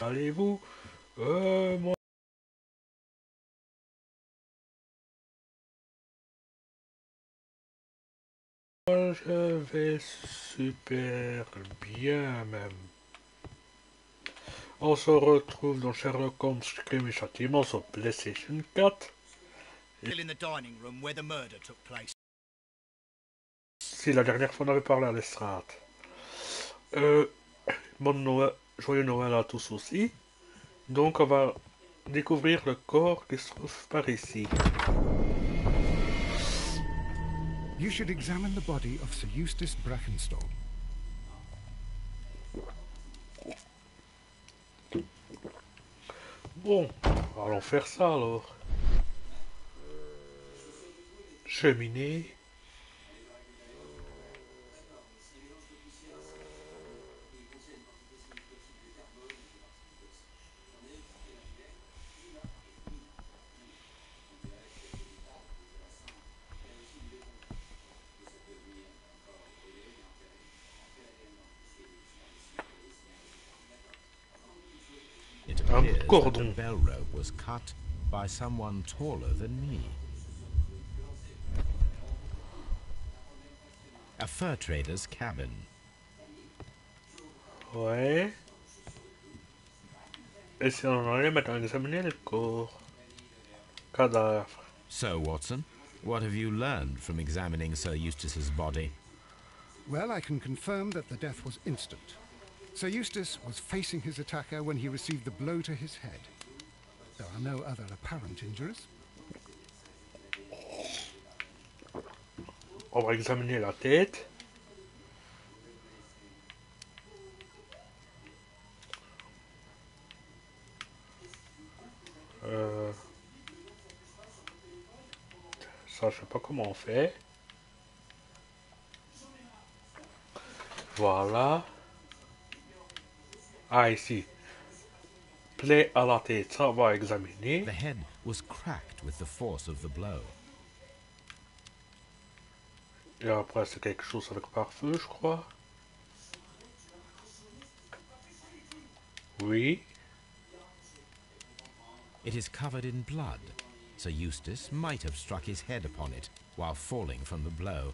Allez-vous? Euh, Moi. Je vais super bien même. On se retrouve dans Sherlock Holmes Crime et Châtiment sur PlayStation 4. Still in the dining room where the murder took place. Si la dernière fois on avait parlé à l'estrade. Euh, bon Noël, joyeux Noël à tous aussi. Donc on va découvrir le corps qui se trouve par ici. You should examine the body of Sir Eustace Brackenstall. Bon, allons faire ça alors. Cheminée. Me. A fur trader's cabin. Ouais. Et si on allait maintenant examiner le corps. Cadavre. So, Watson, what have you learned from examining Sir Eustace's body? Well, I can confirm that the death was instant. Sir Eustace was facing his attacker when he received the blow to his head. There are no other apparent injuries. On va examiner la tête. Euh... Ça, je sais pas comment on fait. Voilà. Va eh? examiner. Eh? The head was cracked with the force of the blow. Et après, c'est quelque chose avec pare-feu, je crois. Oui. It is covered in blood. Sir Eustace might have struck his head upon it while falling from the blow.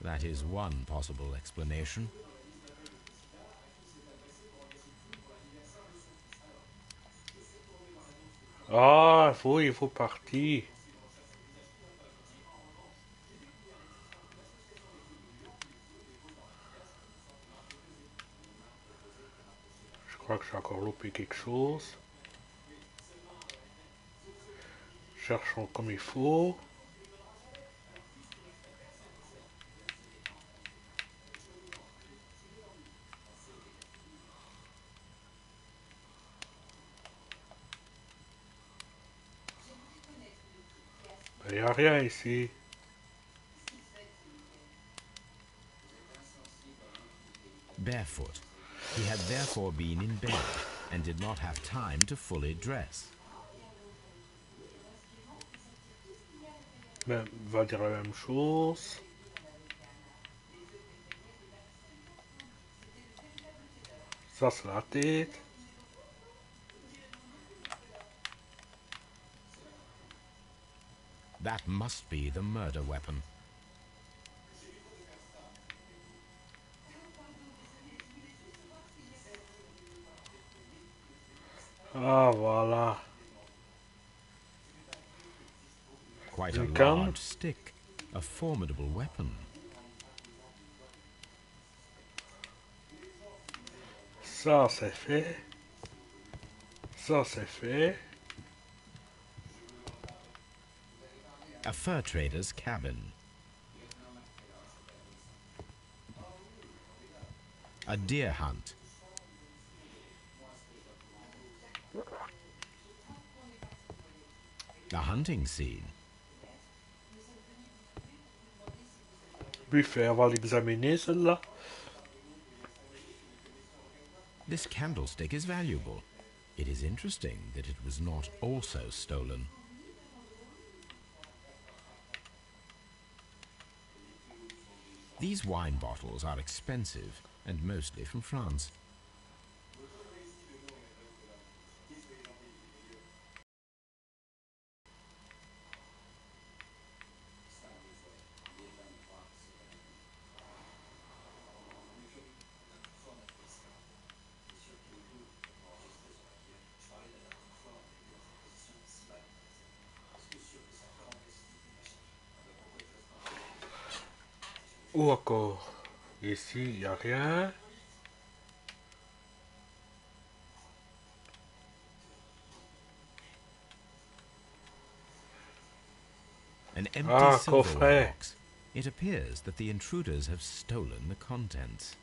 That is one possible explanation. Ah, faut, il faut partir. Je crois que j'ai encore loupé quelque chose. Cherchons comme il faut. Rien ici. Barefoot. He had therefore been in bed and did not have time to fully dress. Ben, va dire la même chose. Ça, c'est la tête. That must be the murder weapon. Ah, voilà. Quite a can- large stick. A formidable weapon. Ça, c'est fait. Ça, c'est fait. A fur trader's cabin. A deer hunt. A hunting scene. Buffet, on va l'examiner, celle-là. This candlestick is valuable. It is interesting that it was not also stolen. These wine bottles are expensive and mostly from France. Ou encore, ici, il n'y a rien. An empty Ah, coffret. box. It appears that the intruders have stolen the contents.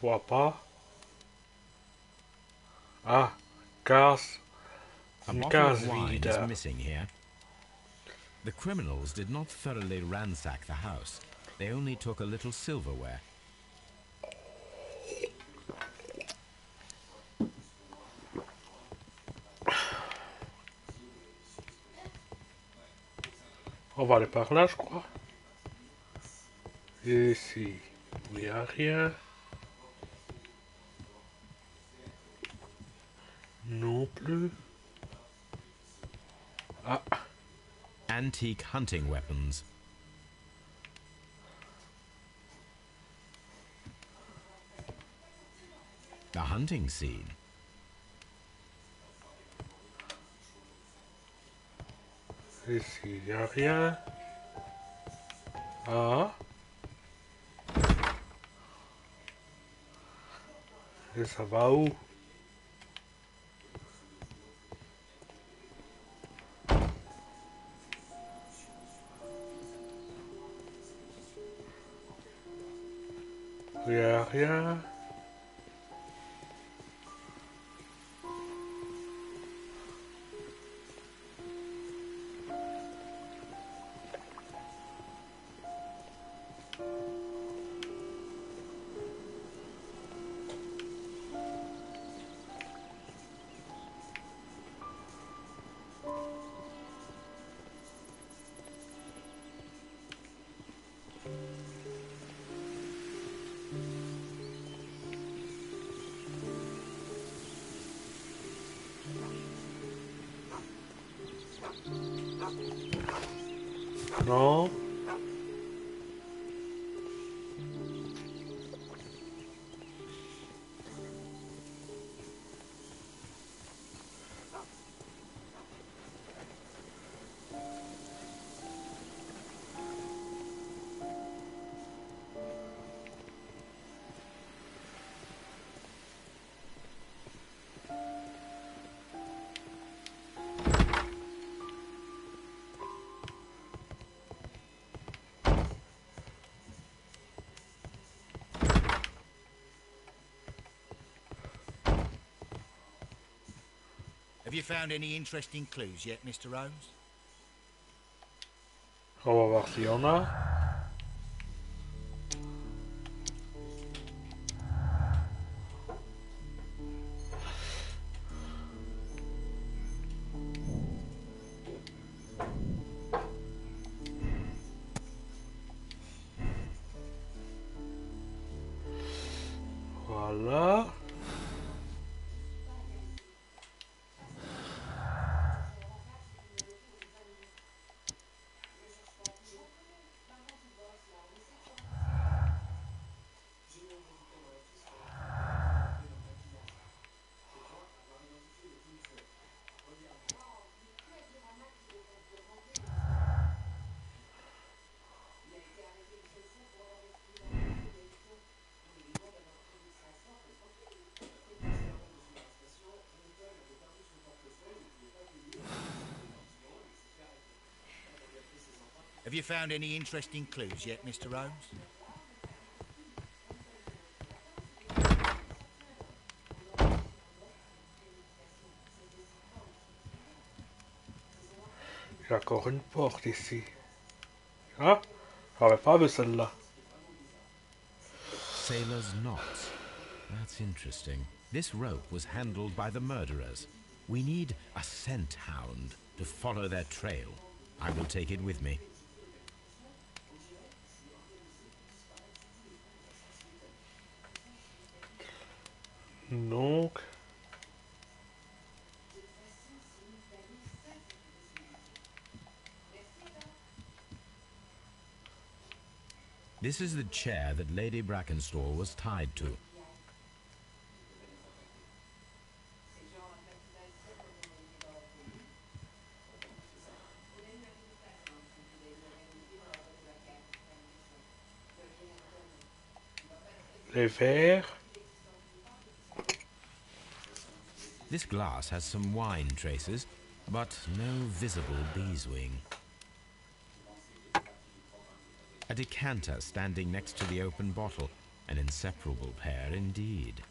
vois pas. Ah, case. A bottle of wine is missing here. The criminals did not thoroughly ransack the house. They only took a little silverware. Oh, On va aller par eh, là, je crois. Ici, il n'y a rien. Non plus. Antique hunting weapons. The hunting scene. ici, il n'y a rien. Ah. Et Have you found any interesting clues yet, Mr. Holmes? Va voir Have you found any interesting clues yet, Mr. Holmes? Il y a encore une porte ici. Ah, j'avais pas vu celle-là. Sailor's knots. That's interesting. This rope was handled by the murderers. We need a scent hound to follow their trail. I will take it with me. Donc... This is the chair that Lady Brackenstall was tied to. Les verts. This glass has some wine traces, but no visible beeswing. A decanter standing next to the open bottle, an inseparable pair indeed.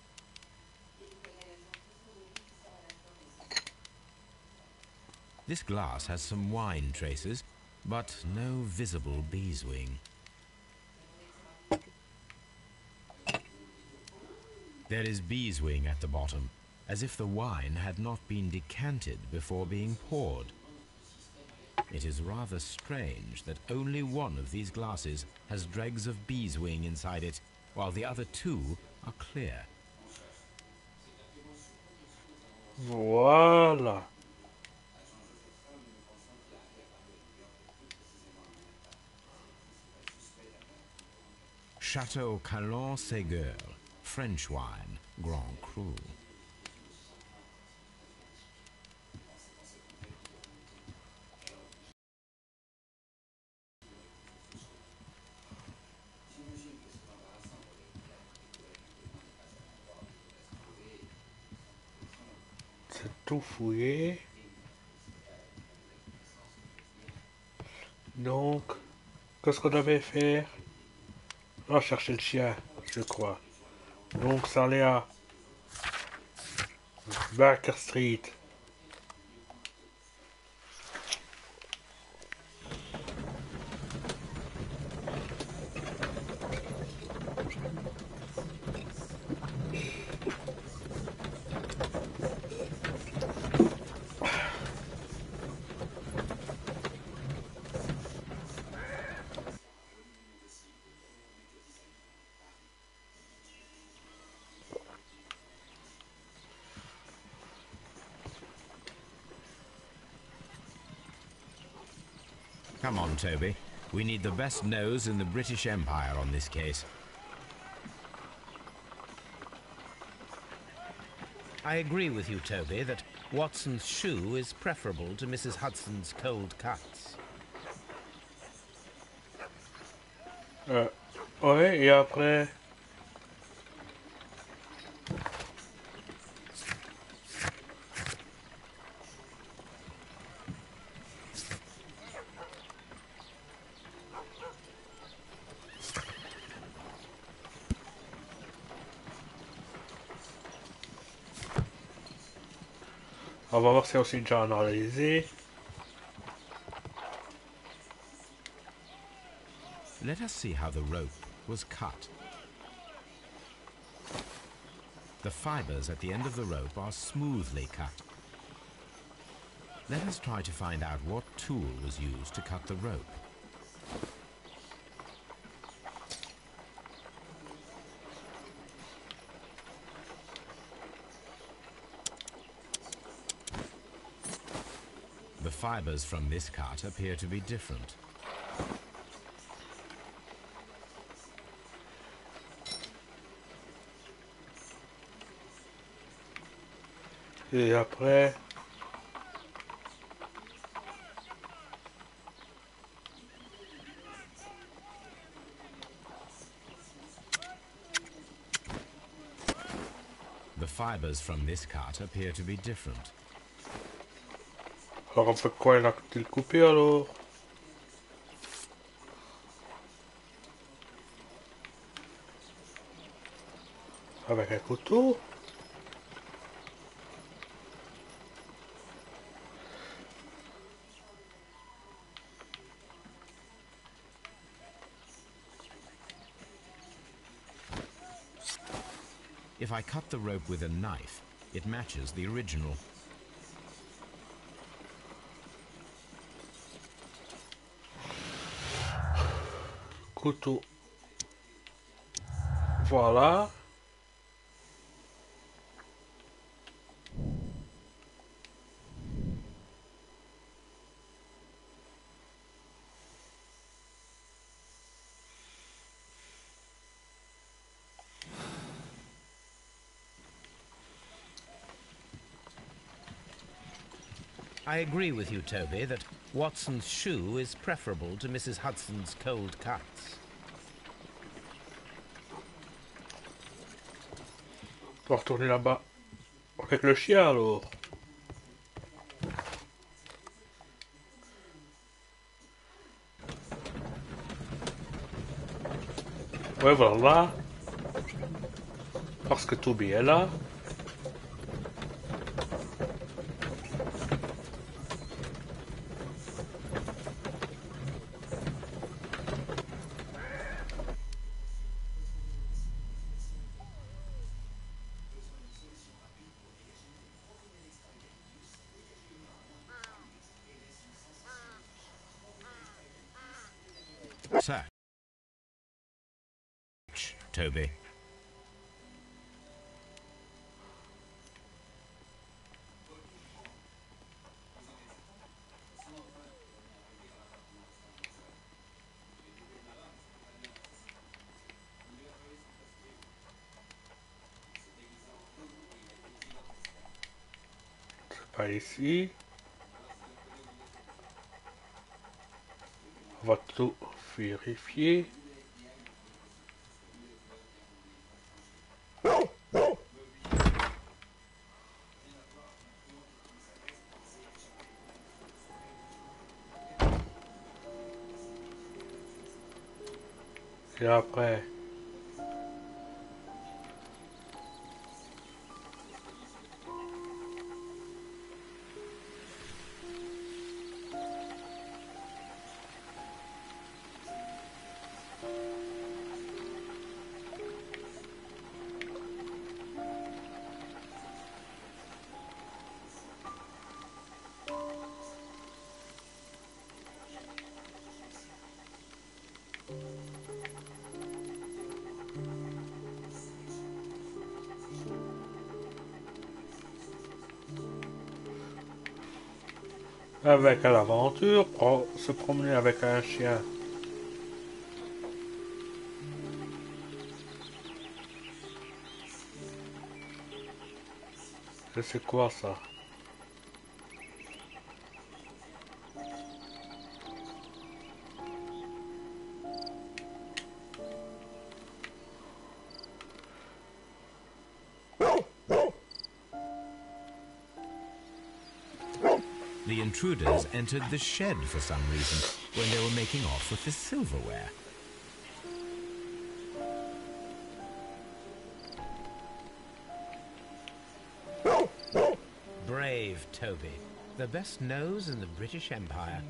This glass has some wine traces, but no visible beeswing. There is beeswing at the bottom, as if the wine had not been decanted before being poured. It is rather strange that only one of these glasses has dregs of beeswing inside it, while the other two are clear. Voilà. Chateau Calon Ségur, French wine, Grand Cru. Tout fouillé. Donc, qu'est-ce qu'on devait faire? On va chercher le chien, je crois. Donc, ça allait à Baker Street. Come on, Toby. We need the best nose in the British Empire on this case. I agree with you, Toby, that Watson's shoe is preferable to Mrs. Hudson's cold cuts. Euh, et après... On va voir si déjà analysé. Let us see how the rope was cut. The fibers at the end of the rope are smoothly cut. Let us try to find out what tool was used to cut the rope. Fibers from this cut appear to be different. Et après... The fibers from this cut appear to be different. Alors on fait quoi Il a-t-il coupé alors Avec un couteau If I cut the rope with a knife, it matches the original. Couteau. Voilà. I agree with you, Toby, that Watson's shoe is preferable to Mrs. Hudson's cold cuts. On va retourner là-bas. Avec le chien alors. Ouais, voilà. Parce que Toby est là. C'est pas ici. On va tout vérifier. Avec l'aventure, pro- se promener avec un chien. C'est quoi ça? The intruders entered the shed for some reason when they were making off with the silverware. Brave Toby. The best nose in the British Empire.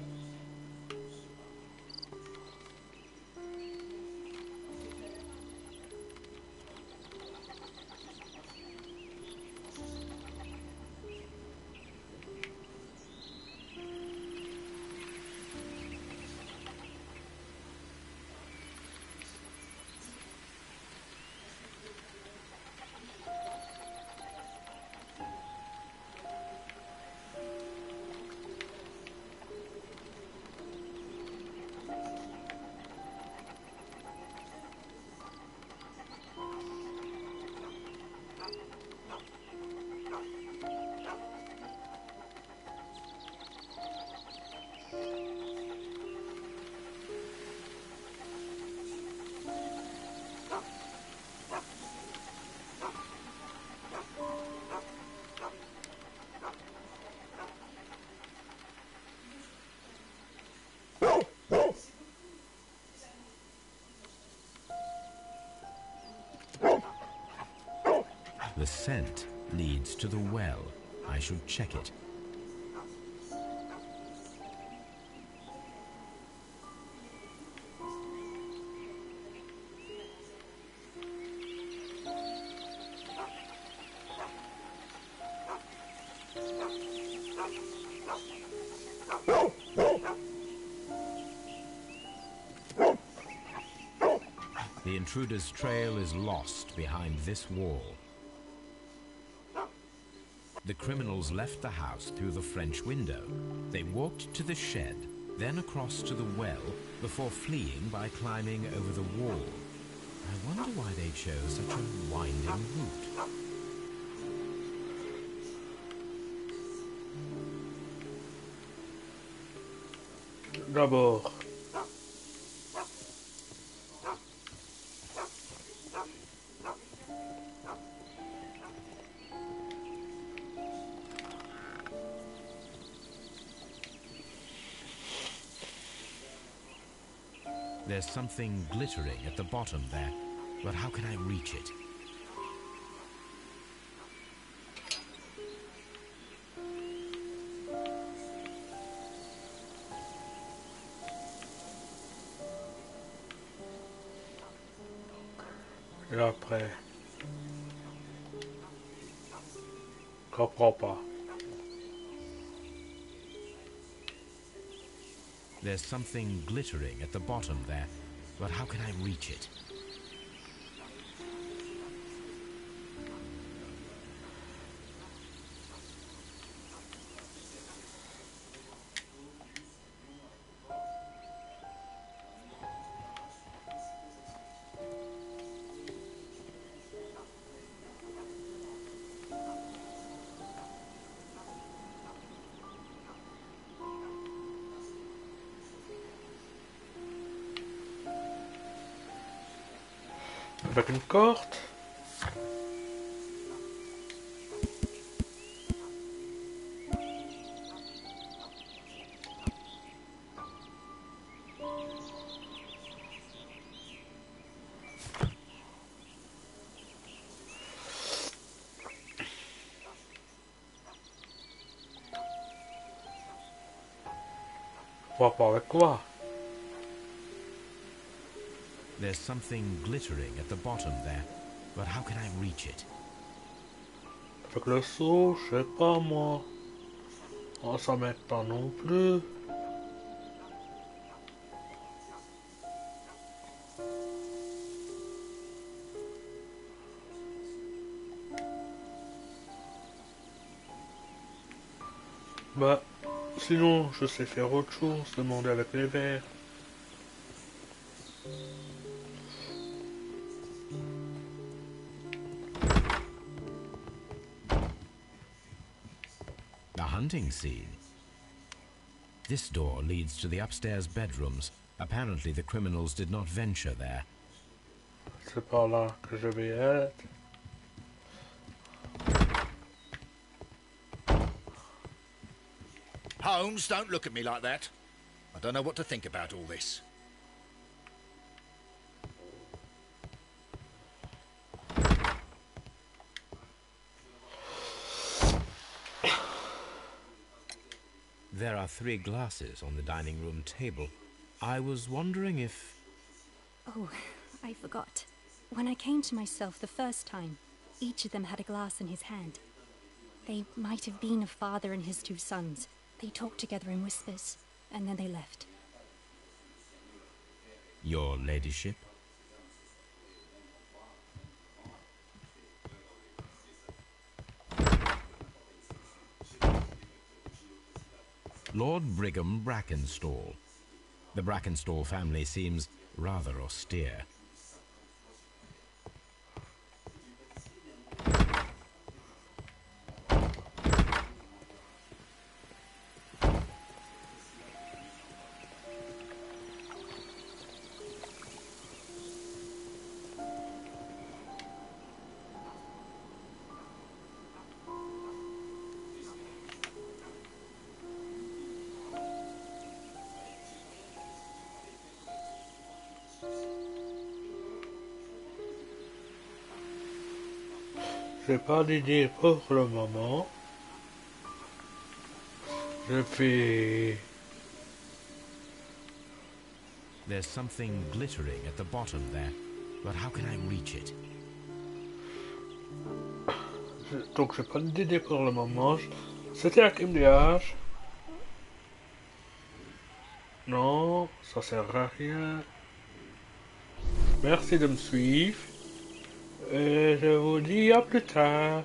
The scent leads to the well. I should check it. The intruder's trail is lost behind this wall. The criminals left the house through the French window. They walked to the shed, then across to the well, before fleeing by climbing over the wall. I wonder why they chose such a winding route. D'abord, There's something glittering at the bottom there, but how can I reach it? Et après. Comprends pas. There's something glittering at the bottom there, but how can I reach it? Avec une corde. Va pas avec quoi There's something glittering at the bottom there, but how can I reach it? Avec le saut, je sais pas moi. On s'en met pas non plus. Bah, sinon, je sais faire autre chose, demander avec les verres. A hunting scene. This door leads to the upstairs bedrooms. Apparently the criminals did not venture there. C'est par là que je vais être. Holmes, don't look at me like that. I don't know what to think about all this. There are three glasses on the dining room table. I was wondering if. Oh, I forgot. When I came to myself the first time, each of them had a glass in his hand. They might have been a father and his two sons. They talked together in whispers, and then they left. Your ladyship? Lord Brigham Brackenstall. The Brackenstall family seems rather austere. J'ai pas d'idée pour le moment. Je fais. There's something glittering at the bottom there, but how can I reach it? je- Donc j'ai pas d'idée pour le moment. C'était un crime de hache. Non, ça sert à rien. Merci de me suivre. Et je vous dis à plus tard.